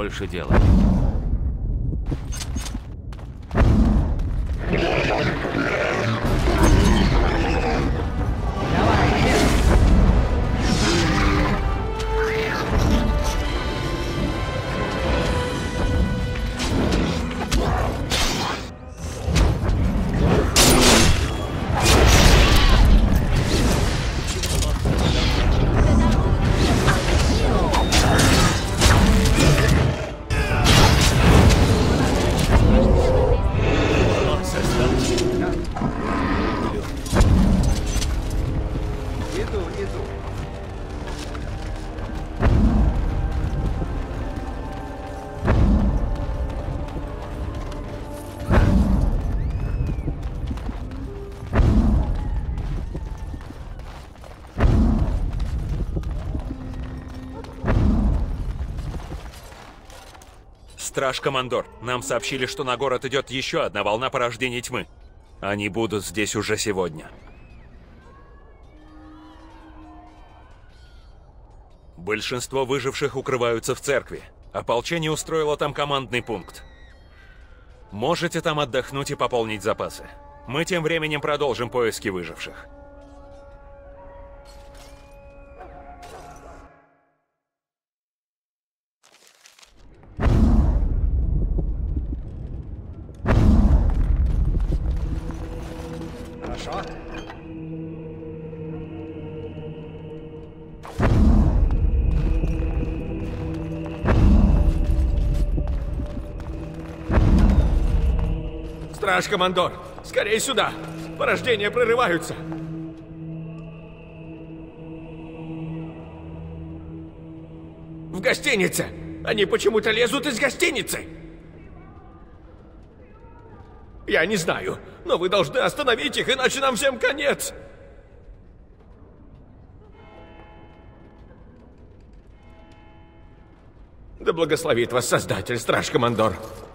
больше дела. Страж-командор, нам сообщили, что на город идет еще одна волна порождения тьмы. Они будут здесь уже сегодня. Большинство выживших укрываются в церкви. Ополчение устроило там командный пункт. Можете там отдохнуть и пополнить запасы. Мы тем временем продолжим поиски выживших. Хорошо. Страж-командор, скорее сюда! Порождения прорываются! В гостинице! Они почему-то лезут из гостиницы! Я не знаю, но вы должны остановить их, иначе нам всем конец! Да благословит вас Создатель, Страж-командор! Хорошо.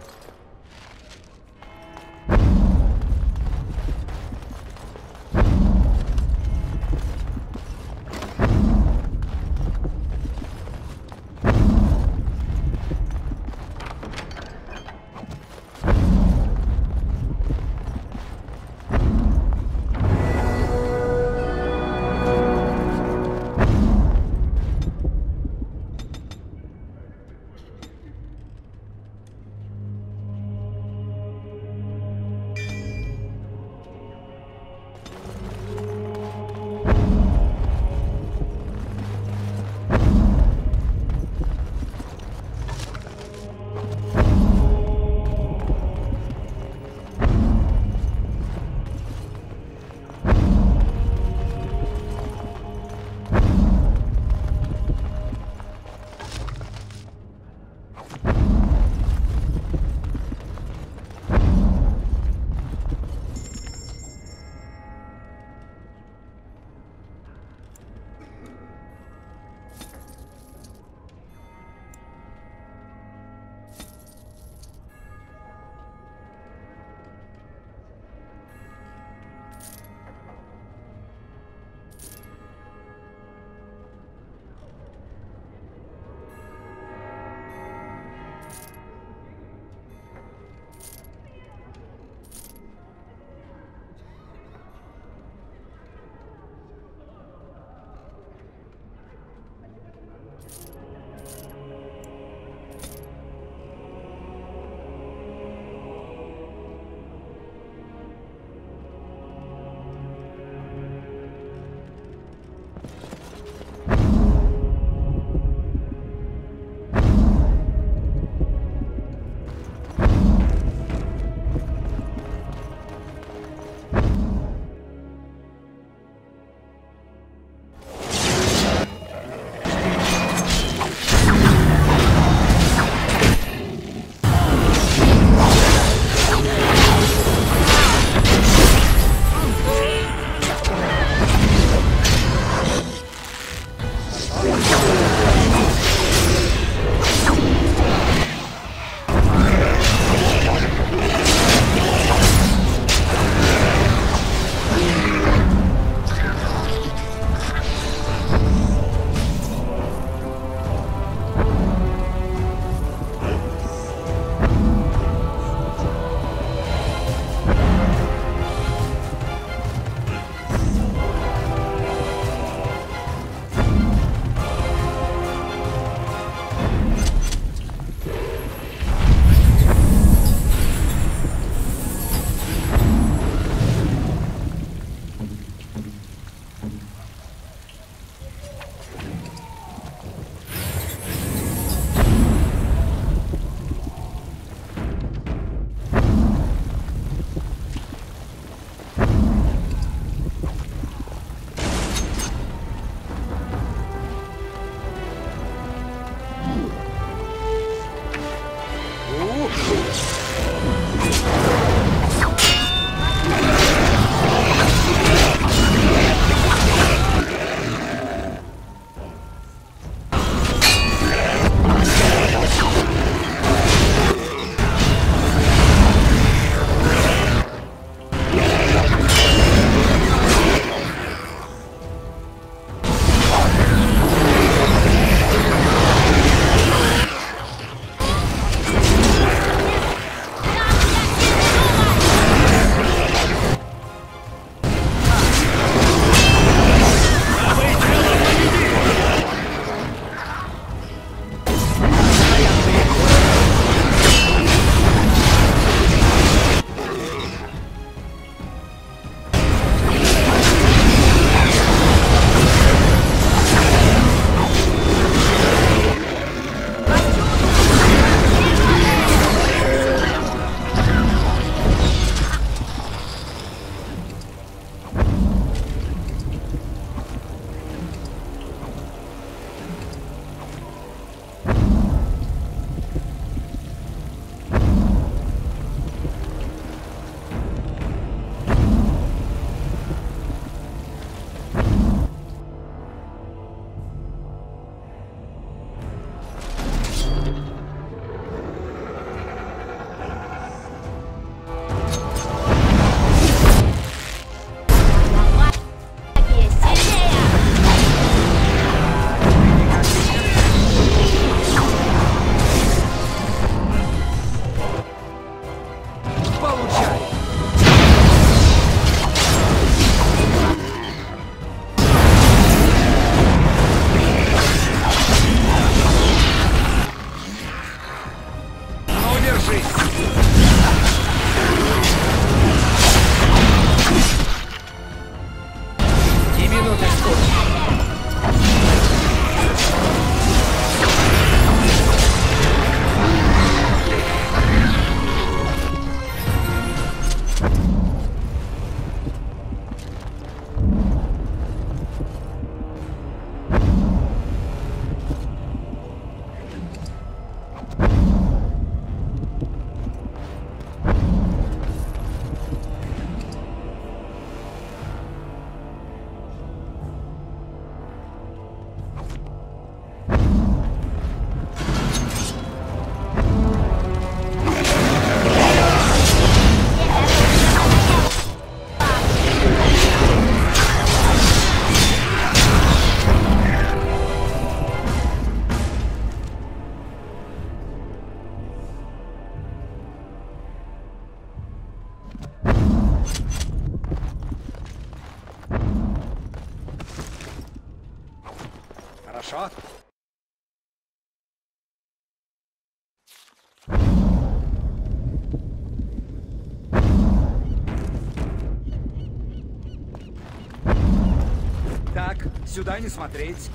Не смотреть.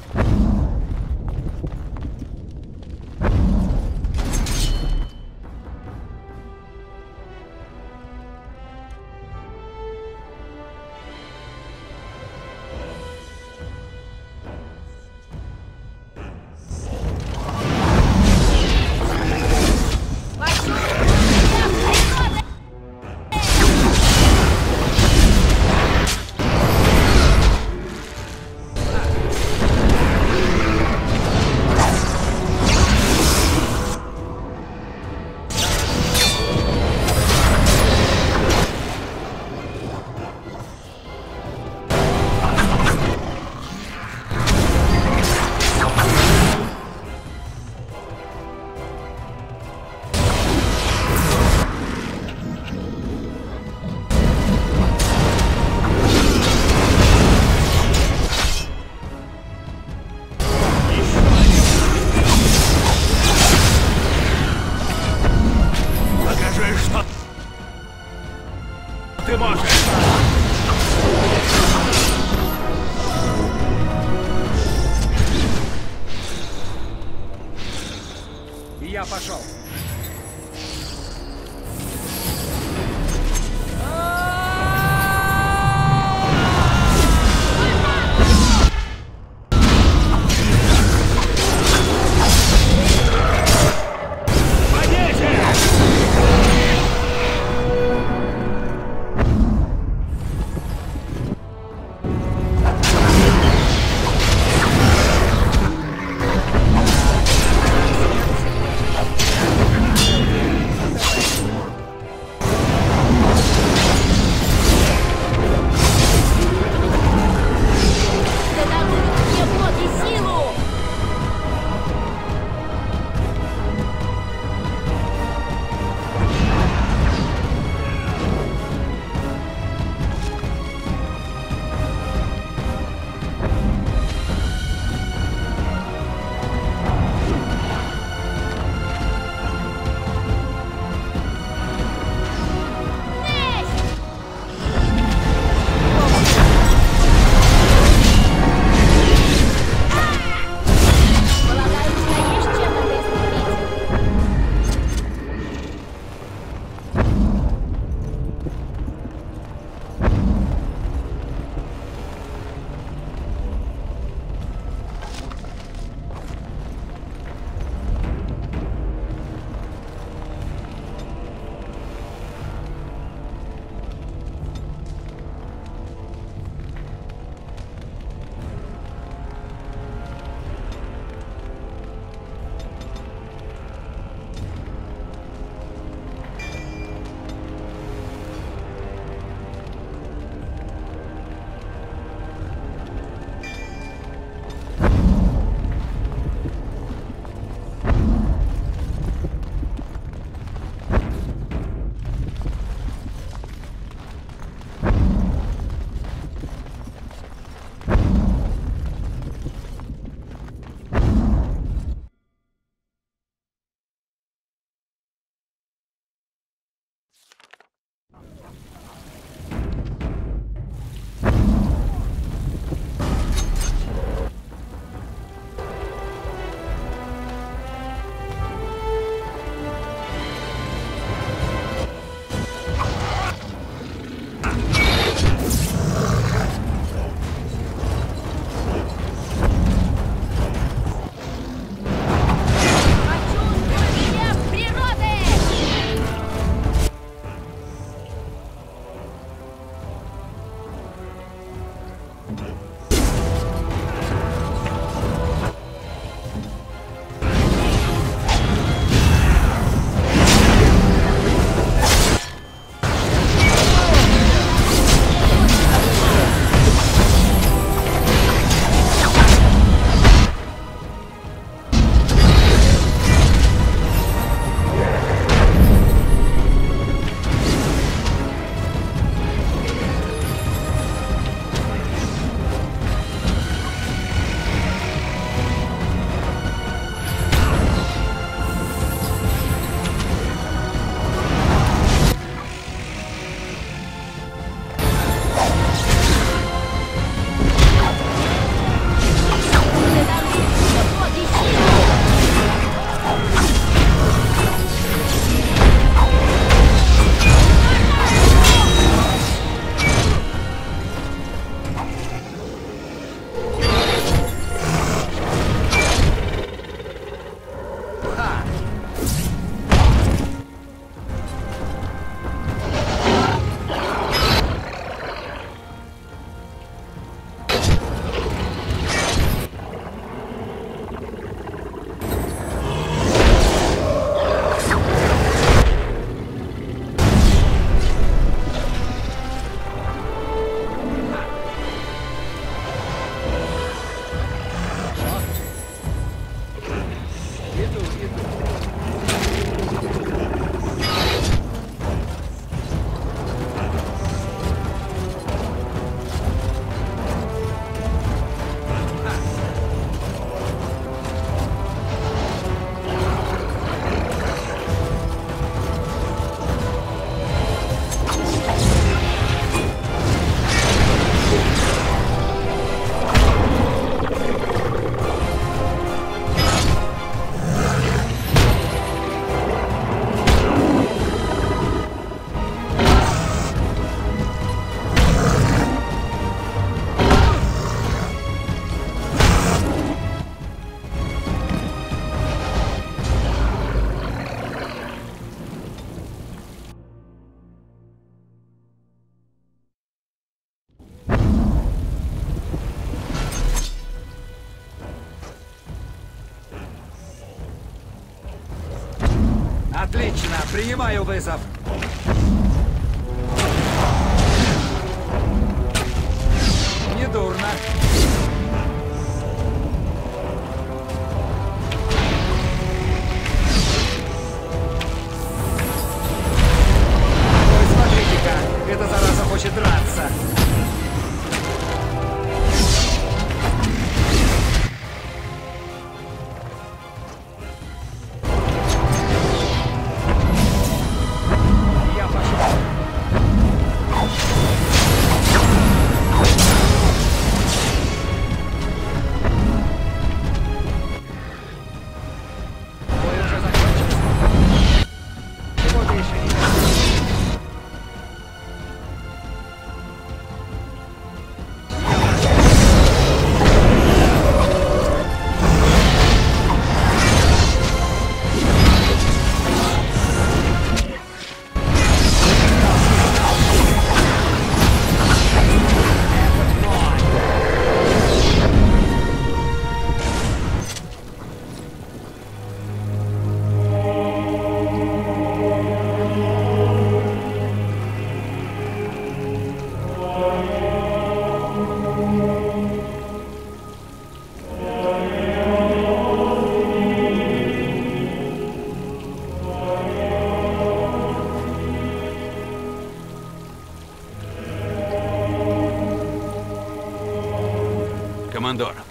Отлично, принимаю вызов.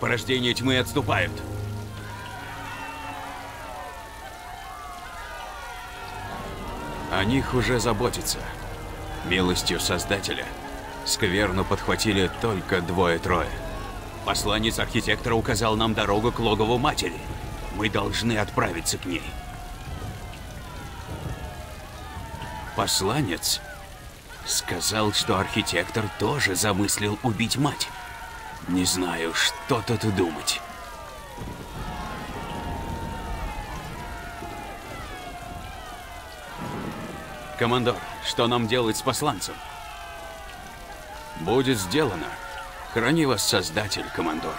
Порождения тьмы отступают. О них уже заботятся. Милостью Создателя скверну подхватили только двое-трое. Посланец архитектора указал нам дорогу к логову матери. Мы должны отправиться к ней. Посланец сказал, что архитектор тоже замыслил убить мать. Не знаю, что тут и думать. Командор, что нам делать с посланцем? Будет сделано. Храни вас Создатель, командор.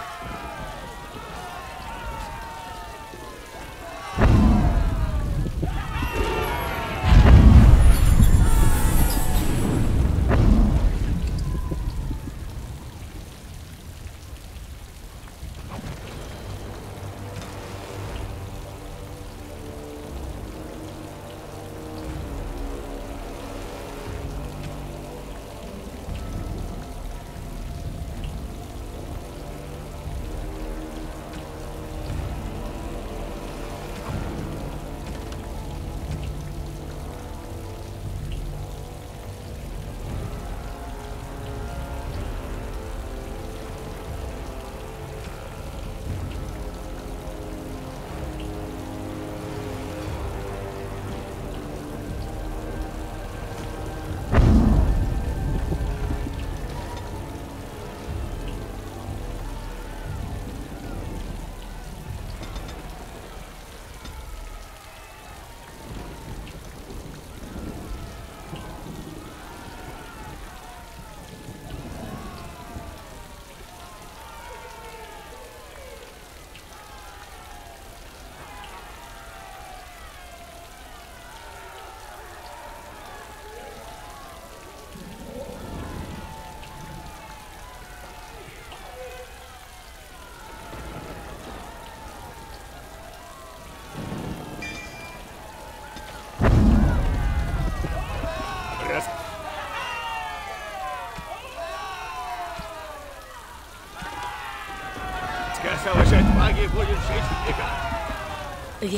我也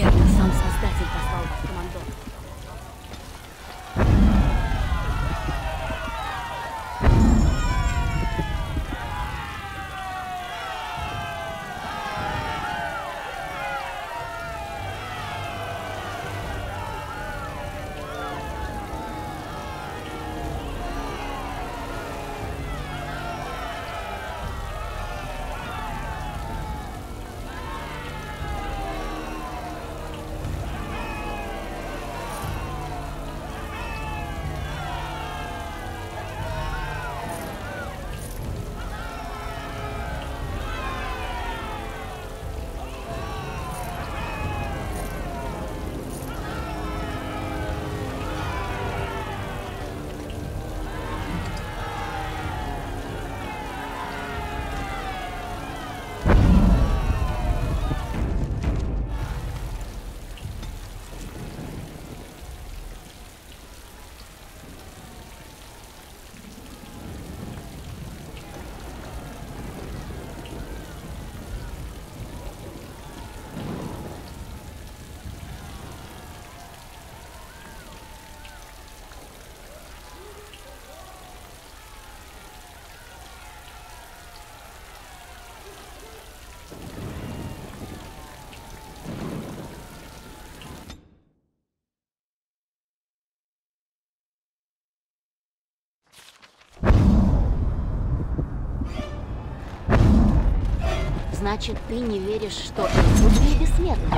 谁 Значит, ты не веришь, что Эльфудри бессмертны?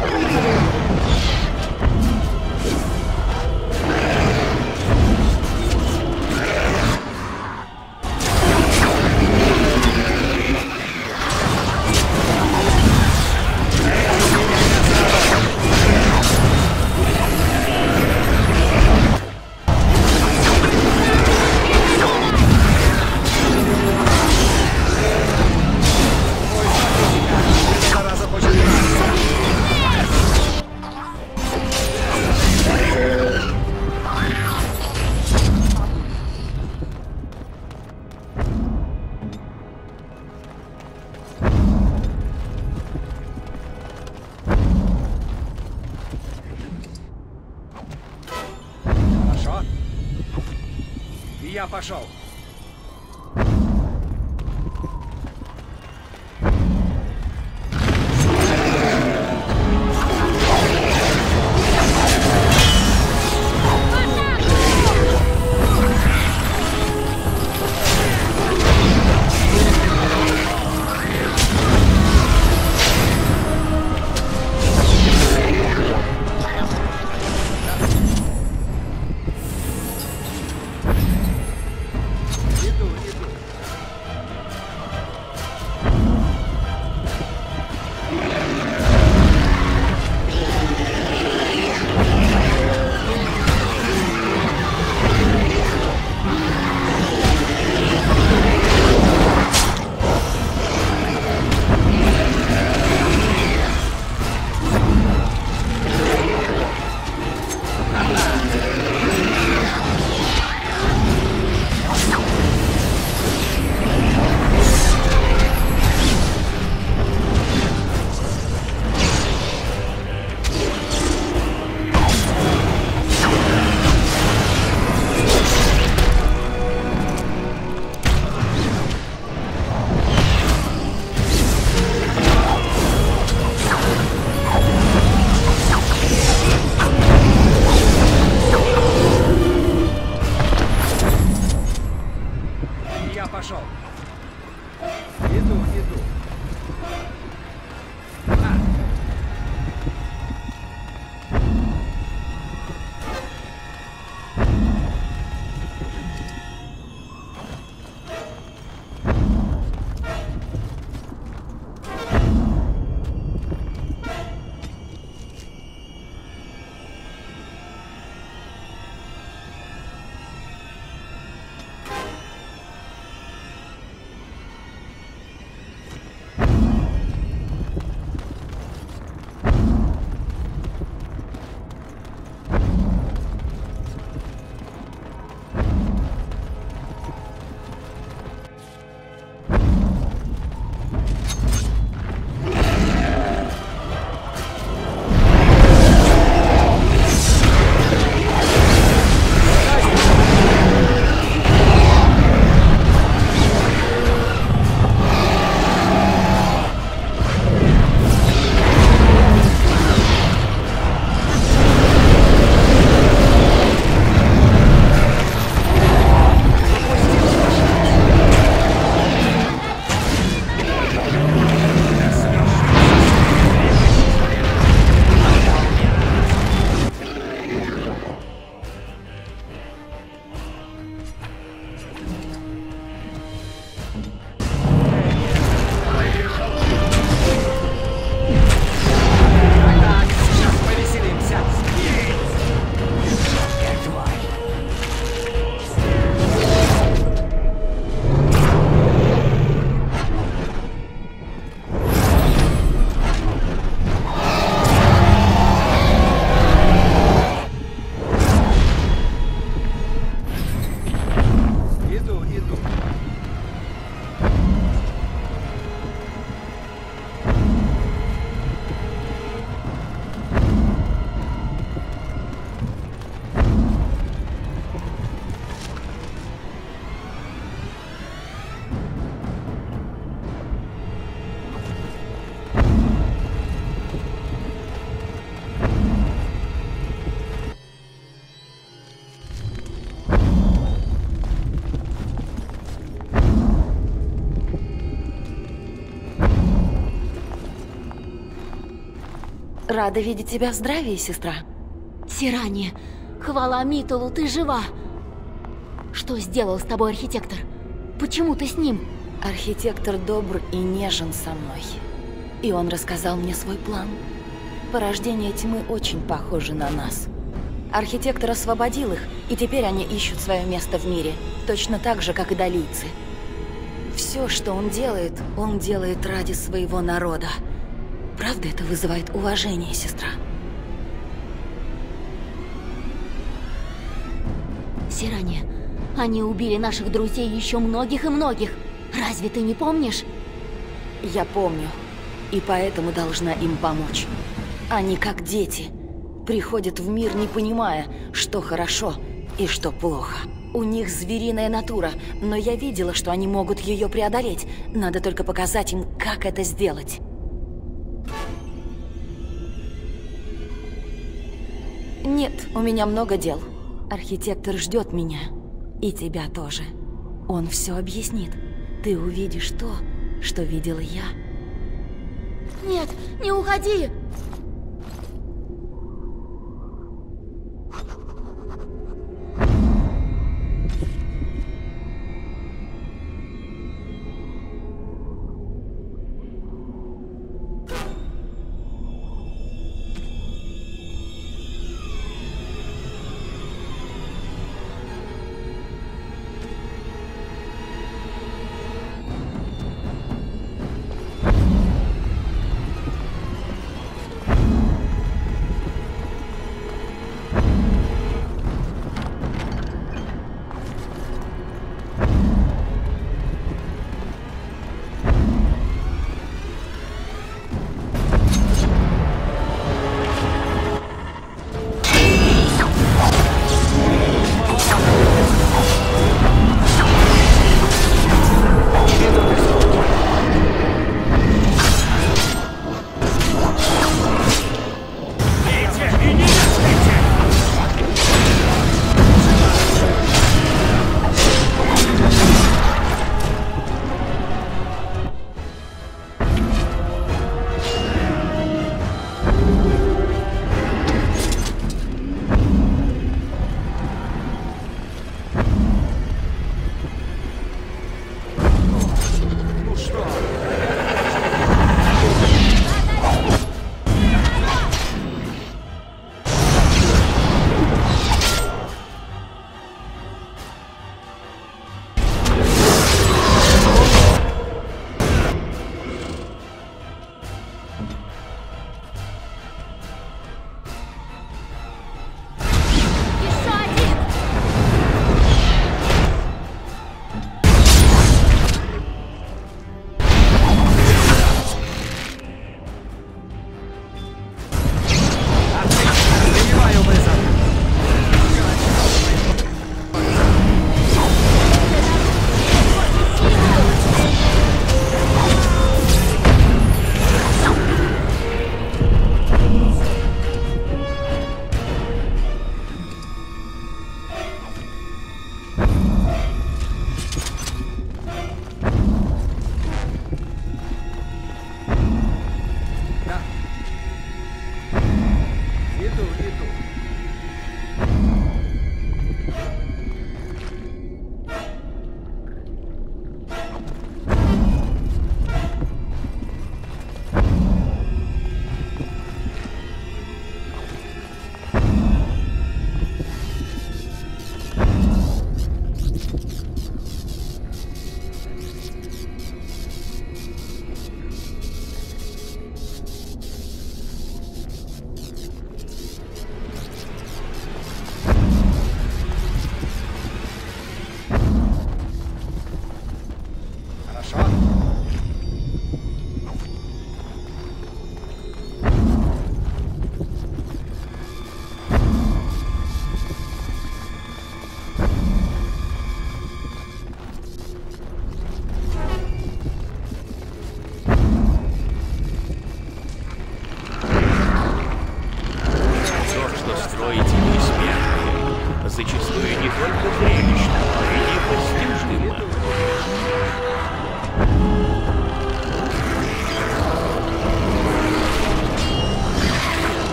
Я пошел. Рада видеть тебя в здравии, сестра. Сирани, хвала Митулу, ты жива! Что сделал с тобой архитектор? Почему ты с ним? Архитектор добр и нежен со мной. И он рассказал мне свой план. Порождение тьмы очень похоже на нас. Архитектор освободил их, и теперь они ищут свое место в мире, точно так же, как и долийцы. Все, что он делает, он делает ради своего народа. Правда, это вызывает уважение, сестра? Сирани, они убили наших друзей еще многих и многих. Разве ты не помнишь? Я помню, и поэтому должна им помочь. Они как дети. Приходят в мир, не понимая, что хорошо и что плохо. У них звериная натура, но я видела, что они могут ее преодолеть. Надо только показать им, как это сделать. Нет, у меня много дел. Архитектор ждет меня. И тебя тоже. Он все объяснит. Ты увидишь то, что видела я. Нет, не уходи!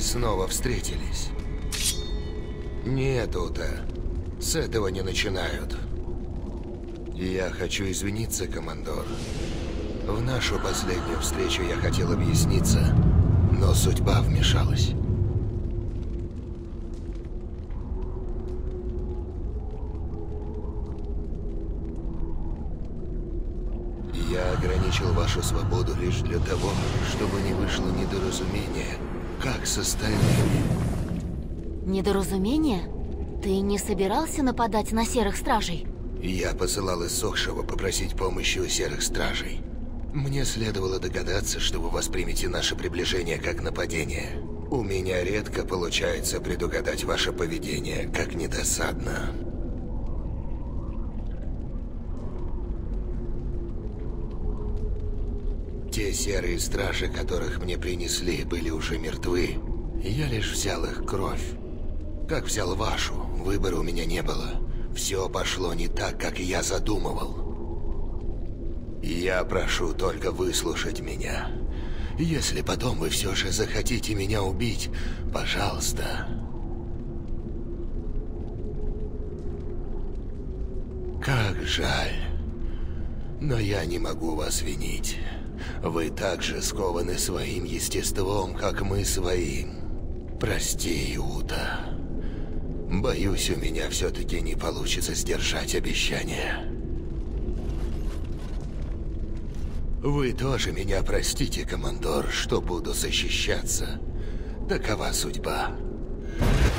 Снова встретились. Нет, Ута. С этого не начинают. Я хочу извиниться, командор. В нашу последнюю встречу я хотел объясниться, но судьба вмешалась. Я ограничил вашу свободу лишь для того, чтобы не вышло недоразумение, как с остальными. Недоразумение? Ты не собирался нападать на серых стражей? Я посылал иссохшего попросить помощи у серых стражей. Мне следовало догадаться, что вы воспримете наше приближение как нападение. У меня редко получается предугадать ваше поведение, как недосадно. Серые стражи, которых мне принесли, были уже мертвы. Я лишь взял их кровь. Как взял вашу, выбора у меня не было. Все пошло не так, как я задумывал. Я прошу только выслушать меня. Если потом вы все же захотите меня убить, пожалуйста. Как жаль. Но я не могу вас винить. Вы так же скованы своим естеством, как мы своим. Прости, Иуда. Боюсь, у меня все-таки не получится сдержать обещание. Вы тоже меня простите, командор, что буду защищаться. Такова судьба. Да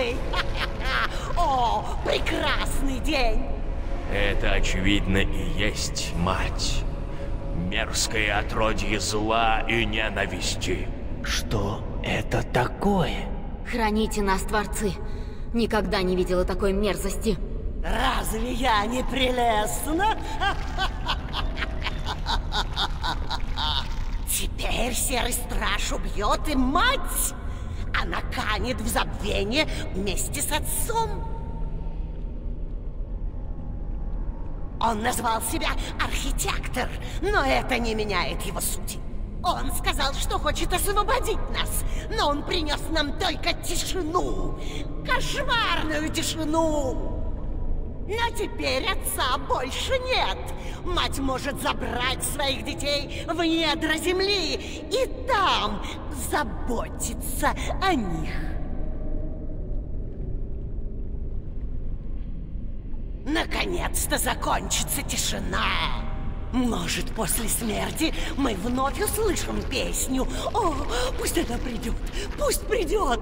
наградой! О, прекрасный день! Это, очевидно, и есть мать. Мерзкое отродье зла и ненависти. Что это такое? Храните нас, Творцы. Никогда не видела такой мерзости. Разве я не прелестна? Теперь Серый Страж убьет и мать! Она канет в забвение вместе с отцом. Он назвал себя архитектор, но это не меняет его сути. Он сказал, что хочет освободить нас, но он принес нам только тишину. Кошмарную тишину. Но теперь отца больше нет. Мать может забрать своих детей в недра земли и там заботиться о них. Наконец-то закончится тишина. Может, после смерти мы вновь услышим песню. О, пусть она придет, пусть придет.